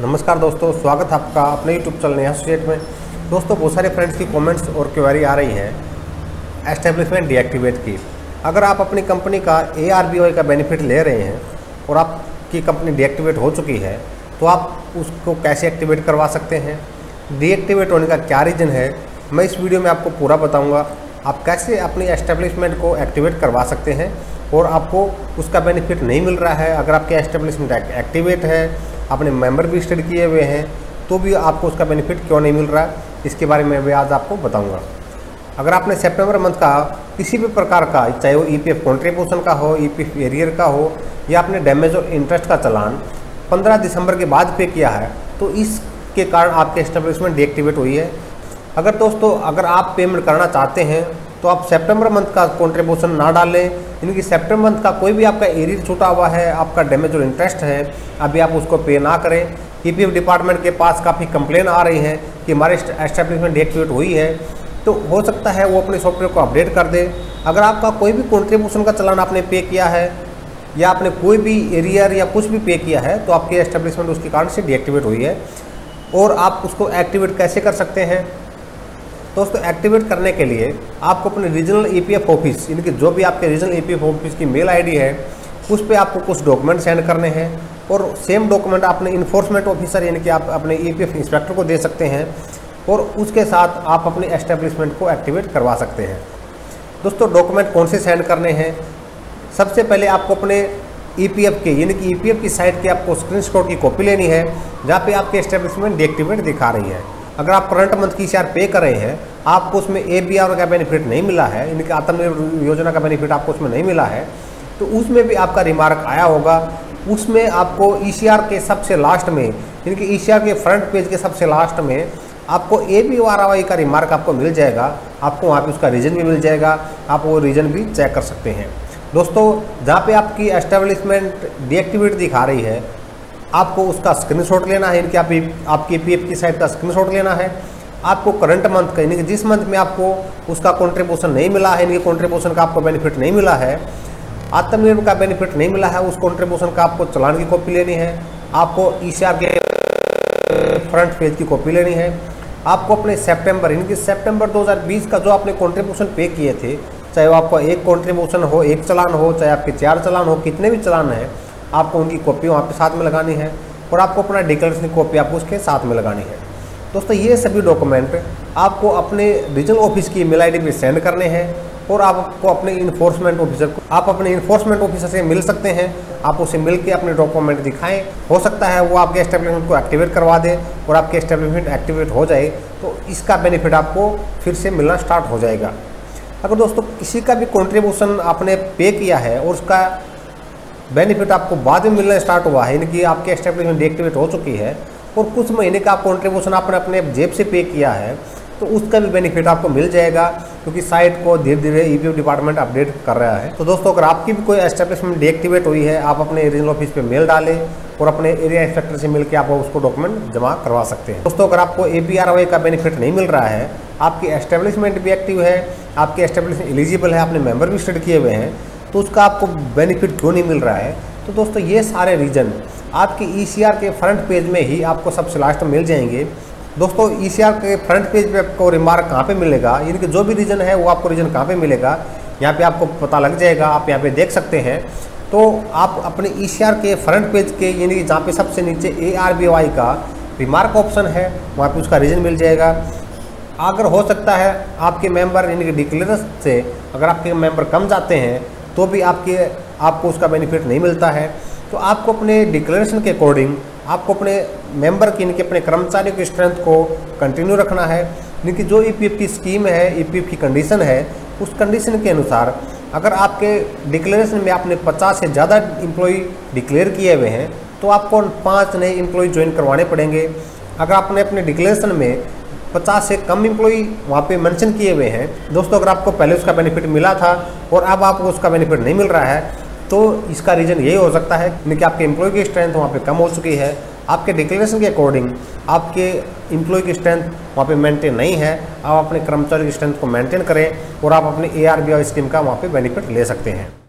नमस्कार दोस्तों, स्वागत है आपका अपने यूट्यूब चैनल नेहा स्टेट में। दोस्तों, बहुत सारे फ्रेंड्स की कमेंट्स और क्वेरी आ रही है एस्टेब्लिशमेंट डीएक्टिवेट की। अगर आप अपनी कंपनी का ए का बेनिफिट ले रहे हैं और आपकी कंपनी डीएक्टिवेट हो चुकी है तो आप उसको कैसे एक्टिवेट करवा सकते हैं? डीएक्टिवेट होने का क्या रीज़न है? मैं इस वीडियो में आपको पूरा बताऊँगा। आप कैसे अपनी एस्टेब्लिशमेंट को एक्टिवेट करवा सकते हैं और आपको उसका बेनिफिट नहीं मिल रहा है। अगर आपके एस्टेब्लिशमेंट एक्टिवेट है अपने मेंबर भी स्टडी किए हुए हैं तो भी आपको उसका बेनिफिट क्यों नहीं मिल रहा है? इसके बारे में मैं आज आपको बताऊँगा। अगर आपने सितंबर मंथ का किसी भी प्रकार का, चाहे वो ईपीएफ कंट्रीब्यूशन का हो ईपीएफ एरियर का हो, या आपने डैमेज और इंटरेस्ट का चलान 15 दिसंबर के बाद पे किया है तो इसके कारण आपके एस्टेब्लिशमेंट डीएक्टिवेट हुई है। अगर दोस्तों, अगर आप पेमेंट करना चाहते हैं तो आप सितंबर मंथ का कॉन्ट्रीब्यूशन ना डालें। यानी कि सेप्टेम्बर मंथ का कोई भी आपका एरियर छूटा हुआ है, आपका डैमेज और इंटरेस्ट है, अभी आप उसको पे ना करें। ई डिपार्टमेंट के पास काफ़ी कंप्लेन आ रही हैं कि हमारे एस्टेब्लिशमेंट डीएक्टिवेट हुई है। तो हो सकता है वो अपने सॉफ्टवेयर को अपडेट कर दे। अगर आपका कोई भी कॉन्ट्रीब्यूशन का चलान आपने पे किया है, या आपने कोई भी एरियर या कुछ भी पे किया है तो आपकी एस्टेब्लिशमेंट उसके कारण से डीएक्टिवेट हुई है। और आप उसको एक्टिवेट कैसे कर सकते हैं? दोस्तों एक्टिवेट करने के लिए आपको अपने रीजनल ईपीएफ ऑफ़िस यानी कि जो भी आपके रीजनल ईपीएफ ऑफ़िस की मेल आईडी है, उस पर आपको कुछ डॉक्यूमेंट सेंड करने हैं और सेम डॉक्यूमेंट अपने इन्फोर्समेंट ऑफिसर यानी कि आप अपने ईपीएफ इंस्पेक्टर को दे सकते हैं और उसके साथ आप अपने एस्टेब्लिशमेंट को एक्टिवेट करवा सकते हैं। दोस्तों डॉक्यूमेंट कौन से सेंड करने हैं? सबसे पहले आपको अपने ईपीएफ के, यानी कि ईपीएफ की साइट की आपको स्क्रीनशॉट की कॉपी लेनी है, जहाँ पे आपके एस्टेब्लिशमेंट डीएक्टिवेट दिखा रही है। अगर आप करंट मंथ की सी पे कर रहे हैं, आपको उसमें ए बी आर का बेनिफिट नहीं मिला है इनके आत्मनिर्भर योजना का बेनिफिट आपको उसमें नहीं मिला है तो उसमें भी आपका रिमार्क आया होगा। उसमें आपको ई e के सबसे लास्ट में इनके ई e के फ्रंट पेज के सबसे लास्ट में आपको ए बी आर वाई का रिमार्क आपको मिल जाएगा। आपको वहाँ पे उसका रीज़न भी मिल जाएगा। आप वो रीज़न भी चेक कर सकते हैं। दोस्तों, जहाँ पे आपकी एस्टेब्लिशमेंट डीएक्टिविटी दिखा रही है आपको उसका स्क्रीनशॉट लेना है इनकी आप आपकी पी की साइट का स्क्रीनशॉट लेना है। आपको करंट मंथ का, यानी कि जिस मंथ में आपको उसका कंट्रीब्यूशन नहीं मिला है इनके कंट्रीब्यूशन का आपको बेनिफिट नहीं मिला है, आत्मनिर्भर का बेनिफिट नहीं मिला है, उस कंट्रीब्यूशन का आपको चलान की कॉपी लेनी है, आपको ई के फ्रंट पेज की कॉपी लेनी है, आपको अपने सेप्टेम्बर यानी कि सेप्टेम्बर 2020 का जो आपने कॉन्ट्रीब्यूशन पे किए थे, चाहे वो आपका एक कॉन्ट्रीब्यूशन हो, एक चलान हो, चाहे आपके चार चलान हो, कितने भी चलान हैं आपको उनकी कॉपी वहाँ पे साथ में लगानी है और आपको अपना डिक्लेरेशन की कॉपी आपको उसके साथ में लगानी है। दोस्तों, ये सभी डॉक्यूमेंट आपको अपने रीजनल ऑफ़िस की मेल आई डी सेंड करने हैं और आपको अपने इन्फोर्समेंट ऑफिसर को आप अपने इन्फोर्समेंट ऑफिसर से मिल सकते हैं। आप उसे मिल के अपने डॉक्यूमेंट दिखाएँ। हो सकता है वो आपके एस्टेब्लिशमेंट को एक्टिवेट करवा दे और आपके एस्टेब्लिशमेंट एक्टिवेट हो जाए तो इसका बेनिफिट आपको फिर से मिलना स्टार्ट हो जाएगा। अगर दोस्तों, किसी का भी कॉन्ट्रीब्यूशन आपने पे किया है और उसका बेनिफिट आपको बाद में मिलना स्टार्ट हुआ है, यानी कि आपके एस्टेब्लिशमेंट डीएक्टिवेट हो चुकी है और कुछ महीने का आप कॉन्ट्रीब्यूशन आपने अपने जेब से पे किया है तो उसका भी बेनिफिट आपको मिल जाएगा, क्योंकि साइट को धीरे धीरे ई डिपार्टमेंट अपडेट कर रहा है। तो दोस्तों, अगर आपकी भी कोई एस्टेब्लिशमेंट डीएक्टिवेट हुई है, आप अपने रीजनल ऑफ़िस पे मेल डालें और अपने एरिया इंस्पेक्टर से मिलकर आप उसको डॉक्यूमेंट जमा करवा सकते हैं। दोस्तों, अगर आपको ए का बेनिफिट नहीं मिल रहा है, आपकी एस्टेब्लिशमेंट भी एक्टिव है, आपकी एस्टेब्लिशमेंट एलिजिबल है, आपने मेंबर भी स्टडी किए हुए हैं तो उसका आपको बेनिफिट क्यों नहीं मिल रहा है? तो दोस्तों, ये सारे रीजन आपके ई e के फ्रंट पेज में ही आपको सबसे लास्ट मिल जाएँगे। दोस्तों ई e के फ्रंट पेज पे आपको रिमार्क कहाँ पे मिलेगा? यानी कि जो भी रीजन है, वो आपको रीजन कहाँ पे मिलेगा? यहाँ पे आपको पता लग जाएगा, आप यहाँ पे देख सकते हैं। तो आप अपने ई e के फ्रंट पेज के, यानी कि जहाँ पे सबसे नीचे ए आर बी वाई का रिमार्क ऑप्शन है, वहाँ पे उसका रीजन मिल जाएगा। अगर हो सकता है आपके मेंबर यानी कि डिक्लेयर से अगर आपके मेंबर कम जाते हैं तो भी आपके, आपको उसका बेनिफिट नहीं मिलता है। तो आपको अपने डिक्लेरेशन के अकॉर्डिंग आपको अपने मेंबर की इनके अपने कर्मचारियों की स्ट्रेंथ को कंटिन्यू रखना है। इनकी जो ईपीएफ की स्कीम है ईपीएफ की कंडीशन है, उस कंडीशन के अनुसार अगर आपके डिक्लेरेशन में आपने 50 से ज़्यादा इम्प्लॉई डिक्लेयर किए हुए हैं तो आपको पाँच नए इम्प्लॉई ज्वाइन करवाने पड़ेंगे। अगर आपने अपने डिक्लेरेशन में 50 से कम इम्प्लॉई वहाँ पे मेंशन किए हुए हैं। दोस्तों, अगर आपको पहले उसका बेनिफिट मिला था और अब आपको उसका बेनिफिट नहीं मिल रहा है तो इसका रीज़न यही हो सकता है कि आपके एम्प्लॉय की स्ट्रेंथ वहाँ पे कम हो चुकी है, आपके डिक्लेरेशन के अकॉर्डिंग आपके एम्प्लॉय की स्ट्रेंथ वहाँ पे मेंटेन नहीं है। आप अपने कर्मचारी की स्ट्रेंथ को मेंटेन करें और आप अपने ए आर स्कीम का वहाँ पे बेनिफिट ले सकते हैं।